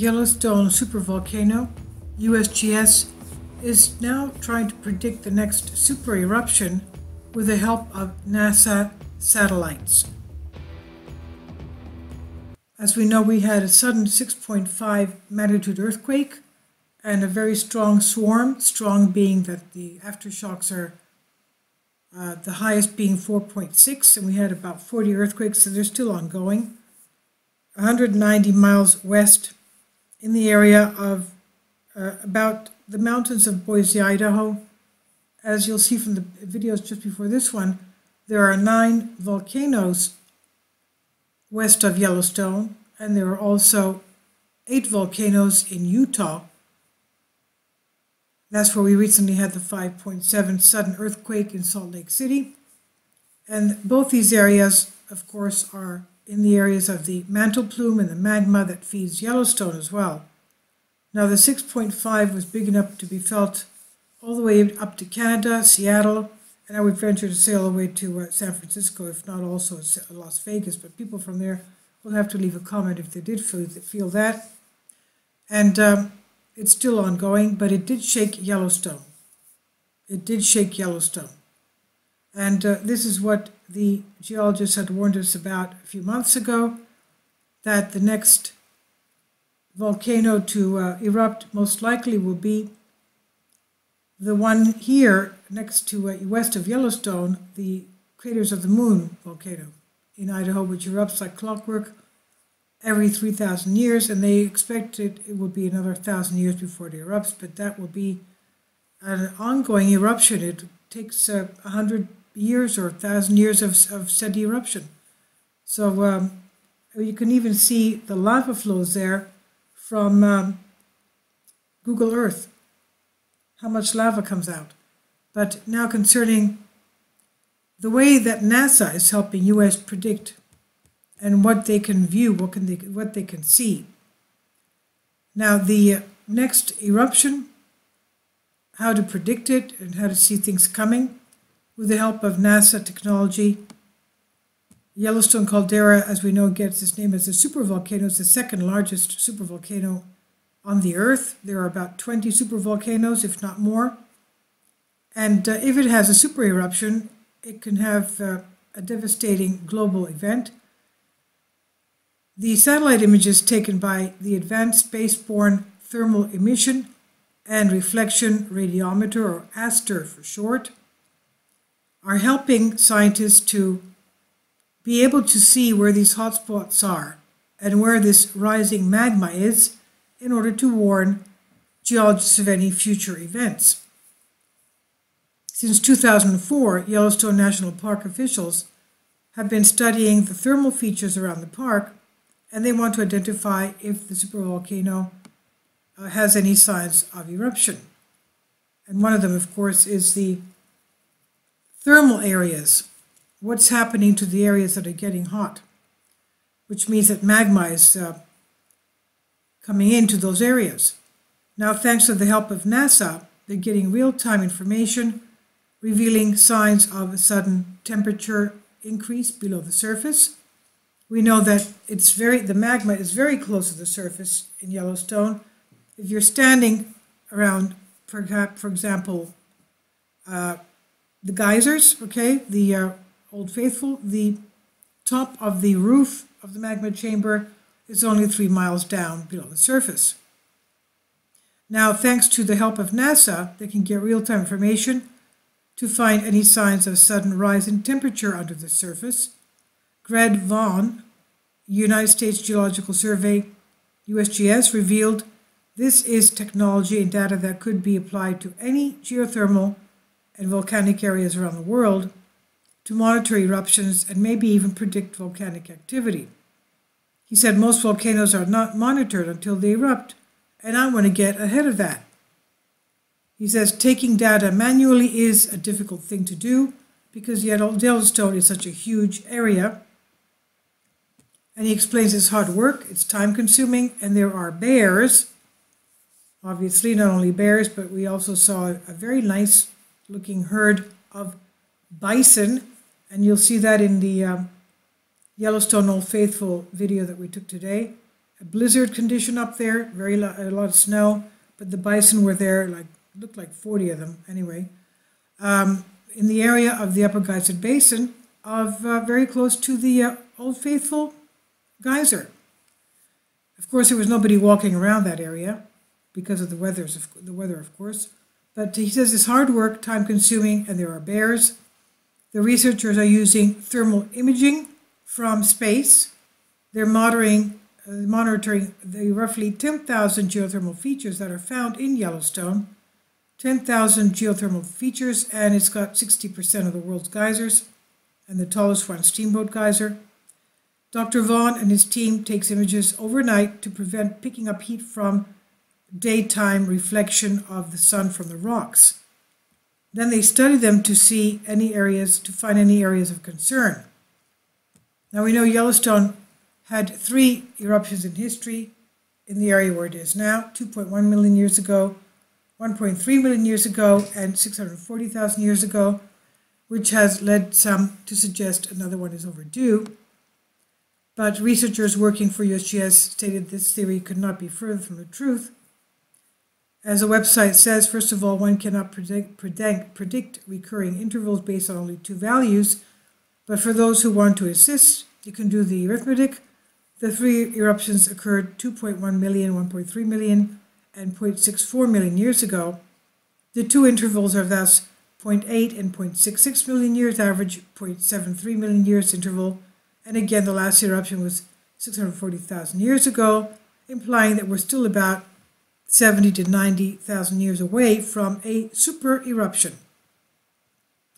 Yellowstone supervolcano, USGS, is now trying to predict the next super eruption with the help of NASA satellites. As we know, we had a sudden 6.5 magnitude earthquake and a very strong swarm, strong being that the aftershocks are uh, the highest being 4.6, and we had about 40 earthquakes, so they're still ongoing. 190 miles west in the area of uh, about the mountains of Boise, Idaho. As you'll see from the videos just before this one, there are nine volcanoes west of Yellowstone, and there are also eight volcanoes in Utah. That's where we recently had the 5.7 sudden earthquake in Salt Lake City. And both these areas, of course, are in the areas of the mantle plume and the magma that feeds Yellowstone as well. Now, the 6.5 was big enough to be felt all the way up to Canada, Seattle, and I would venture to say all the way to uh, San Francisco, if not also Las Vegas. But people from there will have to leave a comment if they did feel, feel that. And um, it's still ongoing, but it did shake Yellowstone. It did shake Yellowstone. And uh, this is what the geologists had warned us about a few months ago that the next volcano to uh, erupt most likely will be the one here next to uh, west of Yellowstone, the Craters of the Moon volcano in Idaho, which erupts like clockwork every 3,000 years, and they expect it, it will be another 1,000 years before it erupts, but that will be an ongoing eruption. It takes uh, 100 years or 1,000 years of, of said eruption. So um, you can even see the lava flows there from um, Google Earth, how much lava comes out. But now concerning the way that NASA is helping US predict and what they can view, what can they what they can see. Now the next eruption, how to predict it and how to see things coming with the help of NASA technology. Yellowstone caldera, as we know, gets its name as a supervolcano. It's the second largest supervolcano on the Earth. There are about 20 supervolcanoes, if not more. And uh, if it has a super eruption, it can have uh, a devastating global event. The satellite images taken by the Advanced Spaceborne Thermal Emission and Reflection Radiometer, or ASTER for short, are helping scientists to be able to see where these hotspots are and where this rising magma is in order to warn geologists of any future events. Since 2004, Yellowstone National Park officials have been studying the thermal features around the park and they want to identify if the supervolcano uh, has any signs of eruption. And one of them, of course, is the thermal areas. What's happening to the areas that are getting hot? Which means that magma is uh, coming into those areas. Now, thanks to the help of NASA, they're getting real-time information revealing signs of a sudden temperature increase below the surface we know that it's very the magma is very close to the surface in Yellowstone. If you're standing around, for, for example, uh, the geysers, okay, the uh, Old Faithful, the top of the roof of the magma chamber is only three miles down below the surface. Now, thanks to the help of NASA, they can get real-time information to find any signs of sudden rise in temperature under the surface Greg Vaughan, United States Geological Survey, USGS, revealed this is technology and data that could be applied to any geothermal and volcanic areas around the world to monitor eruptions and maybe even predict volcanic activity. He said most volcanoes are not monitored until they erupt, and I want to get ahead of that. He says taking data manually is a difficult thing to do because Yellowstone is such a huge area and he explains it's hard work, it's time consuming, and there are bears. Obviously, not only bears, but we also saw a very nice looking herd of bison, and you'll see that in the um, Yellowstone Old Faithful video that we took today. a blizzard condition up there, very lo- a lot of snow, but the bison were there, like looked like 40 of them anyway. Um, in the area of the Upper Geyser Basin, of uh, very close to the uh, Old Faithful geyser. Of course, there was nobody walking around that area because of the weathers, of, the weather, of course. But he says it's hard work, time consuming, and there are bears. The researchers are using thermal imaging from space. They're monitoring, uh, monitoring the roughly 10,000 geothermal features that are found in Yellowstone. 10,000 geothermal features, and it's got 60% of the world's geysers, and the tallest one, Steamboat Geyser. Dr. Vaughan and his team takes images overnight to prevent picking up heat from daytime reflection of the sun from the rocks. Then they study them to see any areas, to find any areas of concern. Now we know Yellowstone had three eruptions in history in the area where it is now 2.1 million years ago, 1.3 million years ago, and 640,000 years ago, which has led some to suggest another one is overdue. But researchers working for USGS stated this theory could not be further from the truth. As the website says, first of all, one cannot predict, predict, predict recurring intervals based on only two values, but for those who want to assist, you can do the arithmetic. The three eruptions occurred 2.1 million, 1.3 million, and 0.64 million years ago. The two intervals are thus 0.8 and 0.66 million years, average 0.73 million years interval, and again the last eruption was 640,000 years ago, implying that we're still about 70 to 90,000 years away from a super eruption.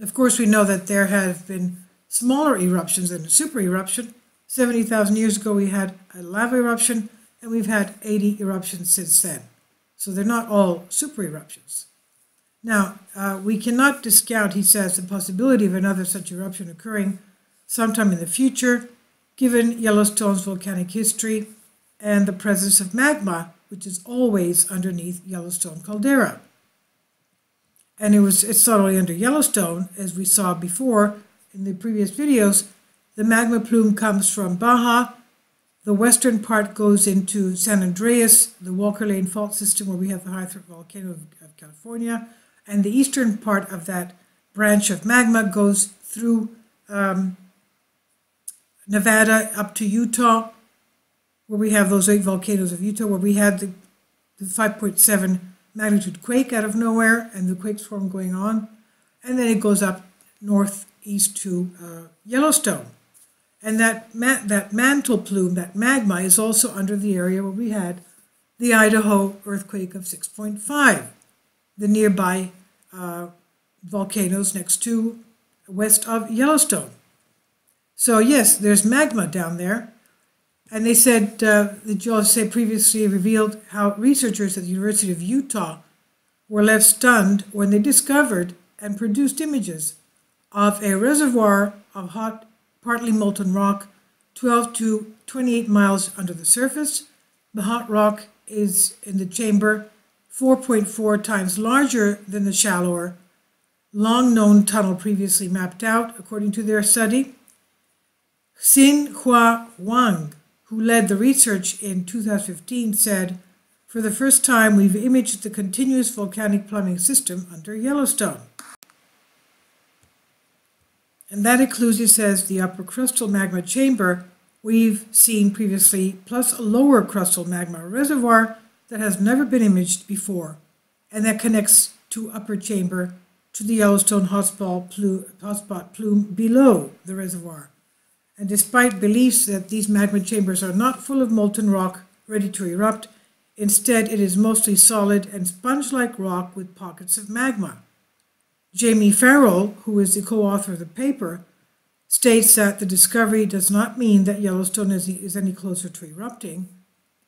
Of course, we know that there have been smaller eruptions than a super eruption. 70,000 years ago, we had a lava eruption, and we've had 80 eruptions since then. So they're not all super eruptions. Now, uh, we cannot discount, he says, the possibility of another such eruption occurring sometime in the future, given Yellowstone's volcanic history and the presence of magma, which is always underneath Yellowstone caldera. And it was it's not only under Yellowstone, as we saw before in the previous videos, the magma plume comes from Baja. The western part goes into San Andreas, the Walker Lane fault system where we have the high volcano of, of California, and the eastern part of that branch of magma goes through um, Nevada up to Utah, where we have those eight volcanoes of Utah, where we had the, the 5.7 magnitude quake out of nowhere and the quake storm going on. And then it goes up northeast to uh, Yellowstone. And that, ma- that mantle plume, that magma, is also under the area where we had the Idaho earthquake of 6.5, the nearby uh, volcanoes next to west of Yellowstone. So yes, there's magma down there. And they said, uh, the said previously revealed how researchers at the University of Utah were left stunned when they discovered and produced images of a reservoir of hot, partly molten rock 12 to 28 miles under the surface. The hot rock is in the chamber 4.4 times larger than the shallower, long known tunnel previously mapped out, according to their study. Xin Hua Wang, who led the research in 2015, said, For the first time, we've imaged the continuous volcanic plumbing system under Yellowstone. And that includes, he says, the upper crustal magma chamber we've seen previously, plus a lower crustal magma reservoir that has never been imaged before, and that connects to upper chamber to the Yellowstone hotspot plume, hotspot plume below the reservoir. And despite beliefs that these magma chambers are not full of molten rock ready to erupt, instead it is mostly solid and sponge-like rock with pockets of magma. Jamie Farrell, who is the co-author of the paper, states that the discovery does not mean that Yellowstone is, is any closer to erupting.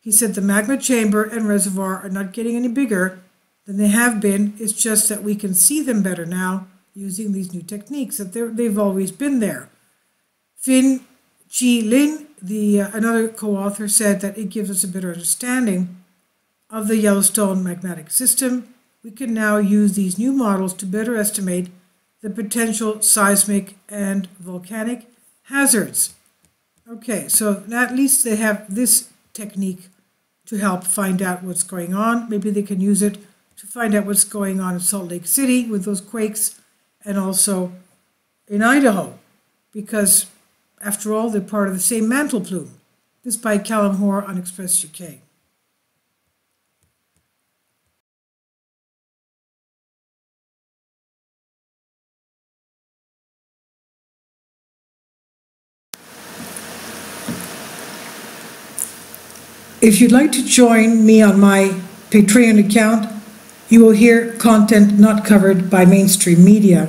He said the magma chamber and reservoir are not getting any bigger than they have been. It's just that we can see them better now using these new techniques, that they've always been there. Fin Chi Lin, the uh, another co-author, said that it gives us a better understanding of the Yellowstone magmatic system. We can now use these new models to better estimate the potential seismic and volcanic hazards. Okay, so at least they have this technique to help find out what's going on. Maybe they can use it to find out what's going on in Salt Lake City with those quakes and also in Idaho, because after all, they're part of the same mantle plume. This by Callum Hoare on Express UK. If you'd like to join me on my Patreon account, you will hear content not covered by mainstream media.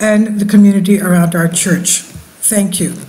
and the community around our church. Thank you.